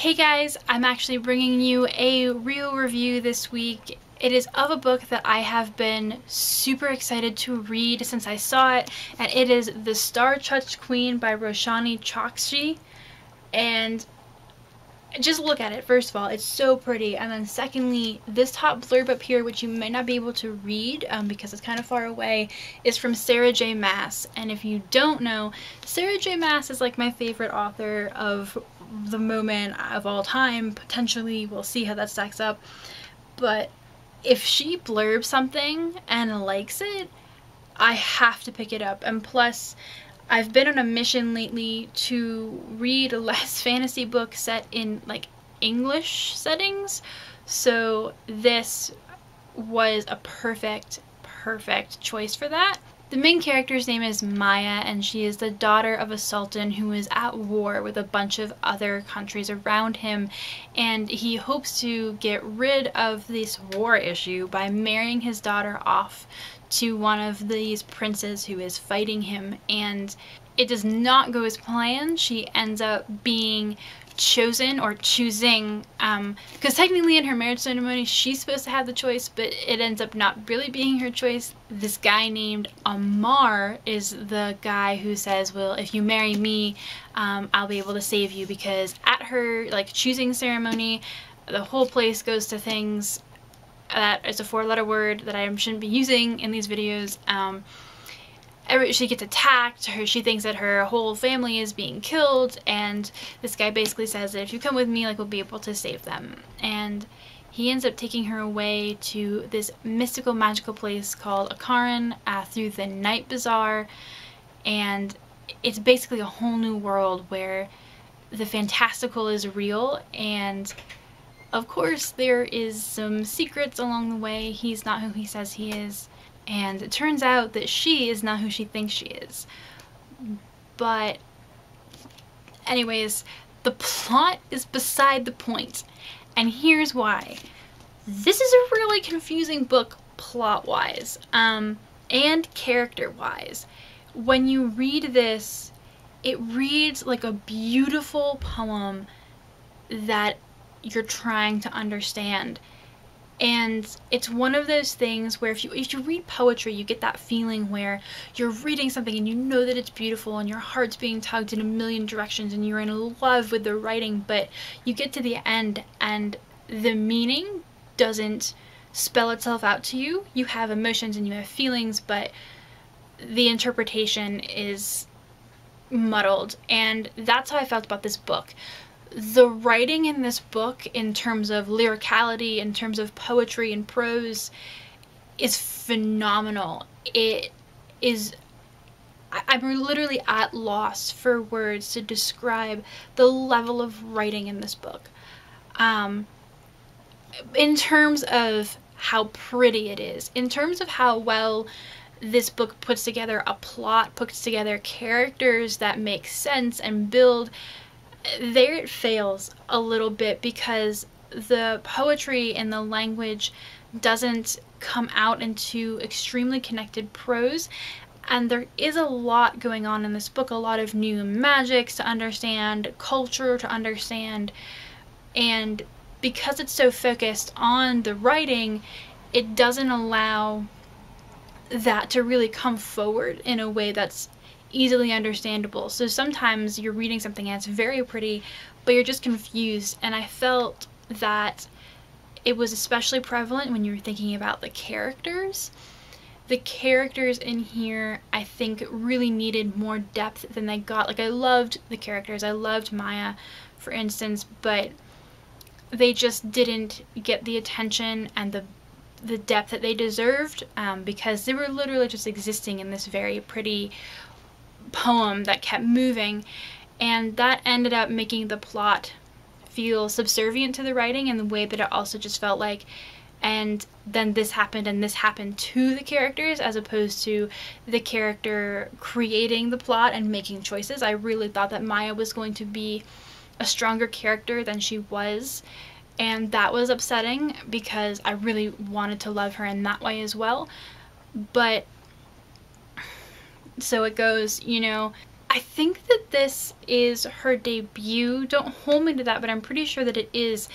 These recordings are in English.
Hey guys, I'm actually bringing you a real review this week. It is of a book that I have been super excited to read since I saw it, and it is The Star-Touched Queen by Roshani Chokshi. And just look at it, first of all, it's so pretty. And then secondly, this top blurb up here, which you might not be able to read um, because it's kind of far away, is from Sarah J Maas And if you don't know, Sarah J Maas is like my favorite author of the moment of all time. Potentially, we'll see how that stacks up. But if she blurbs something and likes it, I have to pick it up. And plus, I've been on a mission lately to read a less fantasy books set in like English settings. So this was a perfect, perfect choice for that. The main character's name is Maya, and she is the daughter of a sultan who is at war with a bunch of other countries around him, and he hopes to get rid of this war issue by marrying his daughter off to one of these princes who is fighting him, and it does not go as planned. She ends up being chosen or choosing because um, technically in her marriage ceremony she's supposed to have the choice but it ends up not really being her choice this guy named Amar is the guy who says well if you marry me um, I'll be able to save you because at her like choosing ceremony the whole place goes to things that is a four letter word that I shouldn't be using in these videos. Um, every, she gets attacked, her, she thinks that her whole family is being killed, and this guy basically says that if you come with me, like, we'll be able to save them. And he ends up taking her away to this mystical, magical place called Akaran uh, through the Night Bazaar, and it's basically a whole new world where the fantastical is real, and of course there is some secrets along the way. He's not who he says he is and it turns out that she is not who she thinks she is. But anyways, the plot is beside the point, and here's why. This is a really confusing book plot-wise, um, and character-wise. When you read this, it reads like a beautiful poem that you're trying to understand. And it's one of those things where if you if you read poetry you get that feeling where you're reading something and you know that it's beautiful and your heart's being tugged in a million directions and you're in love with the writing but you get to the end and the meaning doesn't spell itself out to you. You have emotions and you have feelings but the interpretation is muddled. And that's how I felt about this book the writing in this book in terms of lyricality, in terms of poetry and prose, is phenomenal. It is I'm literally at loss for words to describe the level of writing in this book. Um, in terms of how pretty it is, in terms of how well this book puts together a plot, puts together characters that make sense and build there it fails a little bit because the poetry and the language doesn't come out into extremely connected prose. And there is a lot going on in this book a lot of new magics to understand culture to understand. And because it's so focused on the writing it doesn't allow that to really come forward in a way that's easily understandable. So sometimes you're reading something and it's very pretty, but you're just confused. And I felt that it was especially prevalent when you were thinking about the characters. The characters in here, I think, really needed more depth than they got. Like, I loved the characters. I loved Maya, for instance, but they just didn't get the attention and the the depth that they deserved um, because they were literally just existing in this very pretty poem that kept moving and that ended up making the plot feel subservient to the writing in the way that it also just felt like and then this happened and this happened to the characters as opposed to the character creating the plot and making choices. I really thought that Maya was going to be a stronger character than she was and that was upsetting because I really wanted to love her in that way as well. But so it goes, you know, I think that this is her debut. Don't hold me to that, but I'm pretty sure that it is.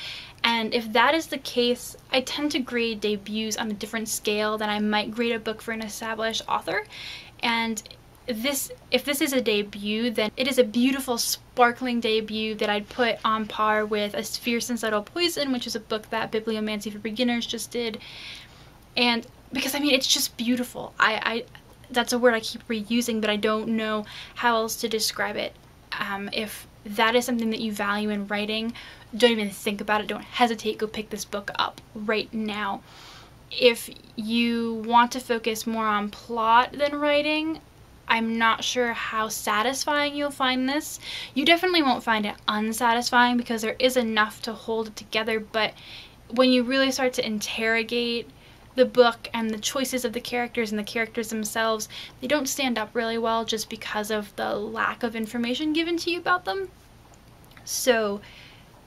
And if that is the case, I tend to grade debuts on a different scale than I might grade a book for an established author. And this if this is a debut then it is a beautiful sparkling debut that I'd put on par with A Fierce and Subtle Poison which is a book that Bibliomancy for Beginners just did and because I mean it's just beautiful I, I that's a word I keep reusing but I don't know how else to describe it. Um, if that is something that you value in writing don't even think about it. Don't hesitate. Go pick this book up right now. If you want to focus more on plot than writing I'm not sure how satisfying you'll find this. You definitely won't find it unsatisfying because there is enough to hold it together, but when you really start to interrogate the book and the choices of the characters and the characters themselves, they don't stand up really well just because of the lack of information given to you about them. So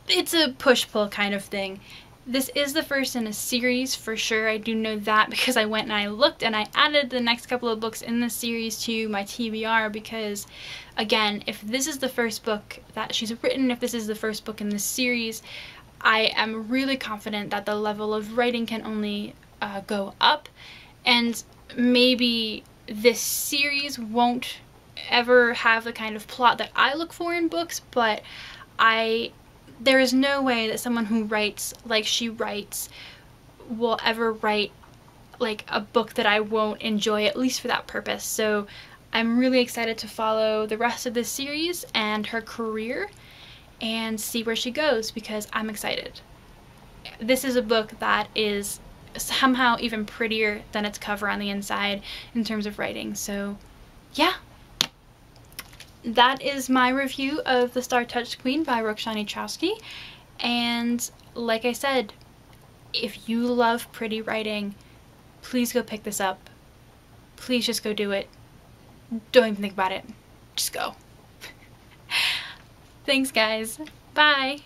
it's a push-pull kind of thing. This is the first in a series for sure. I do know that because I went and I looked and I added the next couple of books in the series to my TBR because again, if this is the first book that she's written, if this is the first book in this series, I am really confident that the level of writing can only uh, go up and maybe this series won't ever have the kind of plot that I look for in books, but I there is no way that someone who writes like she writes will ever write like a book that I won't enjoy at least for that purpose. So I'm really excited to follow the rest of this series and her career and see where she goes because I'm excited. This is a book that is somehow even prettier than its cover on the inside in terms of writing. So yeah, that is my review of The Star Touched Queen by Roshani Chokshi. And like I said, if you love pretty writing, please go pick this up. Please just go do it. Don't even think about it. Just go. Thanks guys. Bye.